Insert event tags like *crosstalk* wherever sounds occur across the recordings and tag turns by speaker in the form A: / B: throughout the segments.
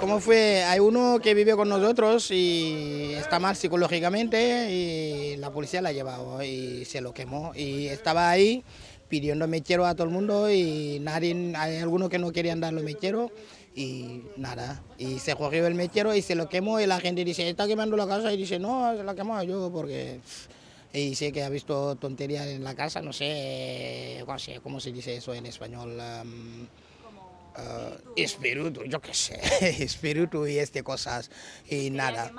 A: ¿Cómo fue? Hay uno que vive con nosotros y está mal psicológicamente y la policía la ha llevado y se lo quemó. Y estaba ahí pidiendo mechero a todo el mundo y nadie, hay algunos que no querían darle mechero y nada. Y se cogió el mechero y se lo quemó y la gente dice, está quemando la casa y dice, no, se la quemó yo porque... Y sé que ha visto tonterías en la casa, no sé, no sé cómo se dice eso en español. Uh, espíritu, yo qué sé, *laughs* espíritu y este cosas y nada.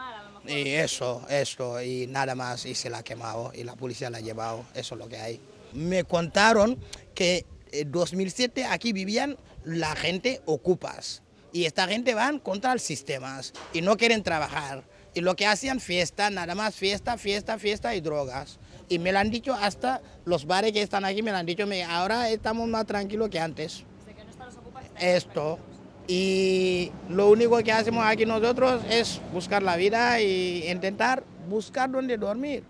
A: Y eso, esto y nada más y se la ha quemado y la policía la ha llevado, eso es lo que hay. Me contaron que en 2007 aquí vivían la gente ocupas y esta gente van contra los sistemas y no quieren trabajar y lo que hacían fiesta, nada más fiesta, fiesta, fiesta y drogas. Y me lo han dicho hasta los bares que están aquí, me lo han dicho, "Me- ahora estamos más tranquilos que antes esto. Y lo único que hacemos aquí nosotros es buscar la vida e intentar buscar dónde dormir.